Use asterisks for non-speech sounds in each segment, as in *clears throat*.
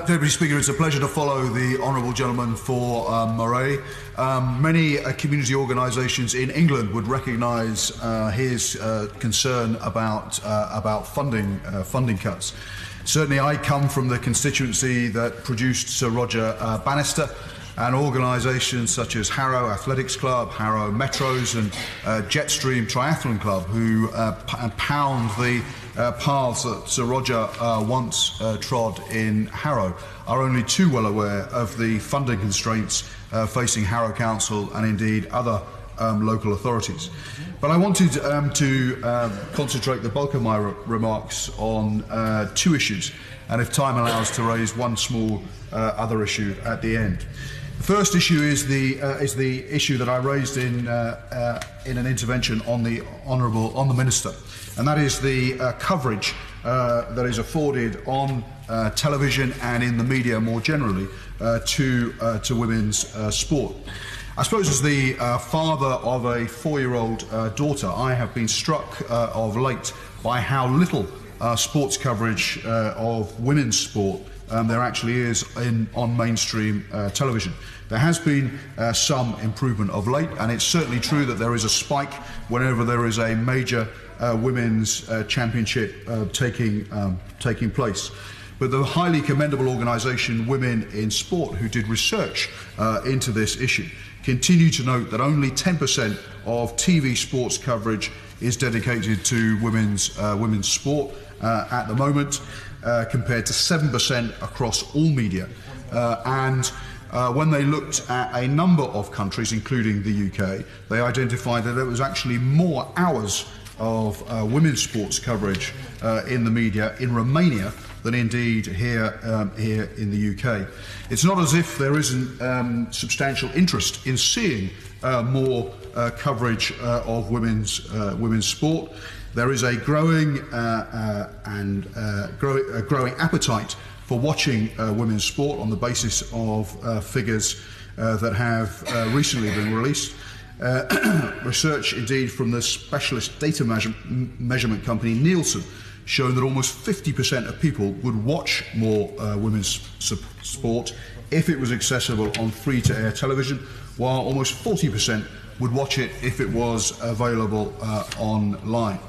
Deputy Speaker, it's a pleasure to follow the honourable gentleman for um, Moray. Um, many uh, community organisations in England would recognise uh, his uh, concern about uh, about funding uh, funding cuts. Certainly, I come from the constituency that produced Sir Roger uh, Bannister. And organisations such as Harrow Athletics Club, Harrow Metros, and uh, Jetstream Triathlon Club, who uh, pound the uh, paths that Sir Roger uh, once uh, trod in Harrow, are only too well aware of the funding constraints uh, facing Harrow Council and indeed other um, local authorities. But I wanted um, to um, concentrate the bulk of my re remarks on uh, two issues, and if time allows, to raise one small uh, other issue at the end. The first issue is the uh, is the issue that I raised in uh, uh, in an intervention on the honourable on the minister, and that is the uh, coverage uh, that is afforded on uh, television and in the media more generally to to women's sport. I suppose as the father of a four-year-old daughter, I have been struck of late by how little sports coverage of women's sport um, there actually is in, on mainstream uh, television. There has been uh, some improvement of late, and it's certainly true that there is a spike whenever there is a major uh, women's uh, championship uh, taking, um, taking place. But the highly commendable organisation Women in Sport, who did research uh, into this issue, continue to note that only 10% of TV sports coverage is dedicated to women's, women's sport at the moment, uh, compared to 7% across all media. Uh, and uh, when they looked at a number of countries, including the UK, they identified that there was actually more hours of uh, women's sports coverage uh, in the media in Romania than indeed here, um, here in the UK. It's not as if there isn't um, substantial interest in seeing uh, more uh, coverage uh, of women's, uh, women's sport. There is a growing and grow, a growing appetite for watching women's sport on the basis of figures that have recently been released. Uh, *clears throat* research, indeed, from the specialist data measure measurement company Nielsen, showing that almost 50% of people would watch more uh, women's sport if it was accessible on free-to-air television, while almost 40% would watch it if it was available uh, online.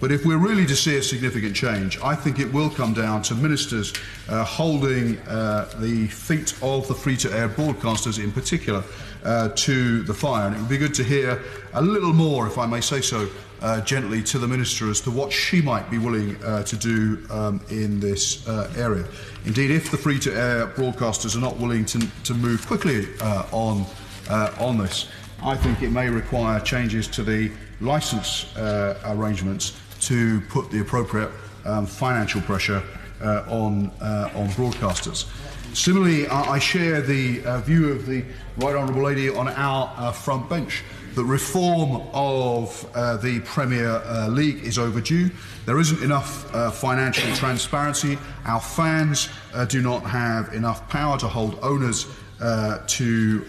But if we're really to see a significant change, I think it will come down to ministers uh, holding uh, the feet of the free-to-air broadcasters in particular uh, to the fire. And it would be good to hear a little more, if I may say so, uh, gently to the minister as to what she might be willing uh, to do um, in this uh, area. Indeed, if the free-to-air broadcasters are not willing to, to move quickly on, on this, I think it may require changes to the licence uh, arrangements to put the appropriate um, financial pressure uh, on, uh, on broadcasters. Similarly, I, I share the uh, view of the Right Honourable Lady on our uh, front bench that reform of uh, the Premier uh, League is overdue. There isn't enough financial transparency. Our fans do not have enough power to hold owners to,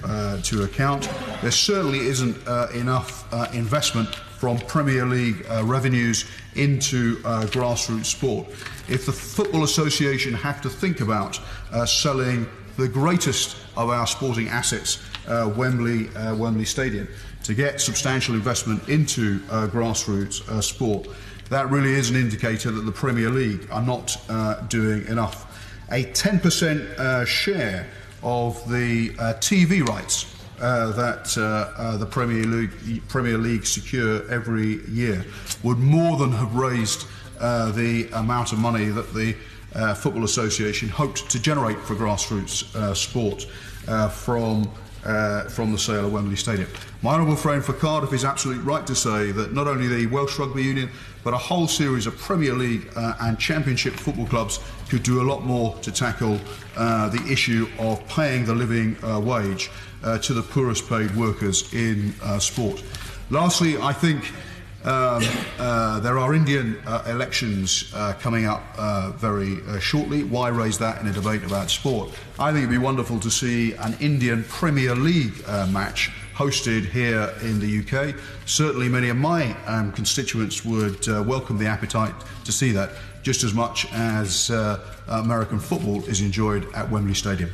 to account. There certainly isn't enough investment from Premier League uh, revenues into uh, grassroots sport. If the Football Association have to think about uh, selling the greatest of our sporting assets, uh, Wembley, uh, Wembley Stadium, to get substantial investment into uh, grassroots uh, sport, that really is an indicator that the Premier League are not uh, doing enough. A 10% uh, share of the uh, TV rights uh, that uh, uh, the Premier League, Premier League secure every year would more than have raised uh, the amount of money that the Football Association hoped to generate for grassroots sport from uh, from the sale of Wembley Stadium. My honourable friend for Cardiff is absolutely right to say that not only the Welsh Rugby Union, but a whole series of Premier League uh, and Championship football clubs could do a lot more to tackle uh, the issue of paying the living uh, wage uh, to the poorest paid workers in uh, sport. Lastly, I think um, uh, there are Indian uh, elections uh, coming up uh, very uh, shortly. Why raise that in a debate about sport? I think it'd be wonderful to see an Indian Premier League uh, match hosted here in the UK. Certainly, many of my um, constituents would welcome the appetite to see that. just as much as American football is enjoyed at Wembley Stadium.